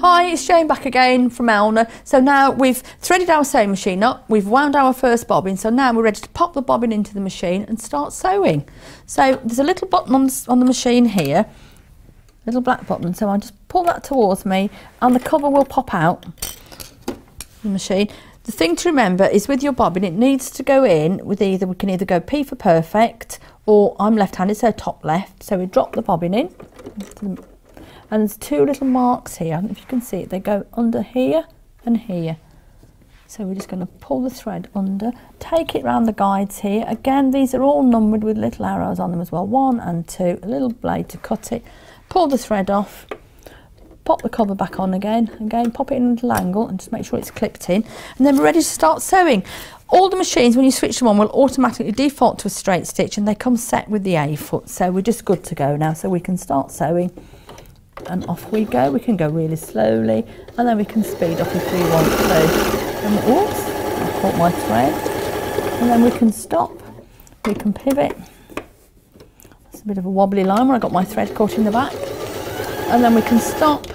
Hi, it's Jane back again from Elna. So now we've threaded our sewing machine up, we've wound our first bobbin, so now we're ready to pop the bobbin into the machine and start sewing. So there's a little button on, on the machine here, little black button, so I just pull that towards me and the cover will pop out the machine. The thing to remember is with your bobbin, it needs to go in with either, we can either go P for perfect or I'm left-handed, so top left. So we drop the bobbin in and there's two little marks here. If you can see it. They go under here and here. So we're just going to pull the thread under, take it round the guides here. Again, these are all numbered with little arrows on them as well. One and two, a little blade to cut it. Pull the thread off, pop the cover back on again. Again, pop it in a little angle and just make sure it's clipped in. And then we're ready to start sewing. All the machines, when you switch them on, will automatically default to a straight stitch and they come set with the A foot. So we're just good to go now. So we can start sewing and off we go. We can go really slowly and then we can speed up if we want to. And oops, I caught my thread. And then we can stop, we can pivot. It's a bit of a wobbly line where I got my thread caught in the back. And then we can stop.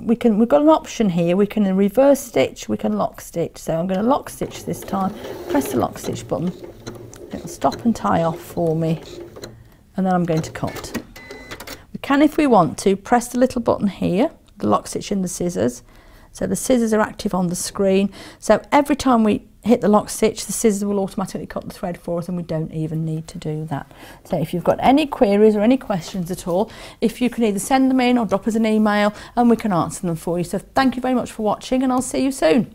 We can, we've got an option here, we can reverse stitch, we can lock stitch. So I'm going to lock stitch this time, press the lock stitch button. It'll stop and tie off for me. And then I'm going to cut. Can, if we want to, press the little button here, the lock stitch and the scissors. So the scissors are active on the screen. So every time we hit the lock stitch, the scissors will automatically cut the thread for us and we don't even need to do that. So if you've got any queries or any questions at all, if you can either send them in or drop us an email and we can answer them for you. So thank you very much for watching and I'll see you soon.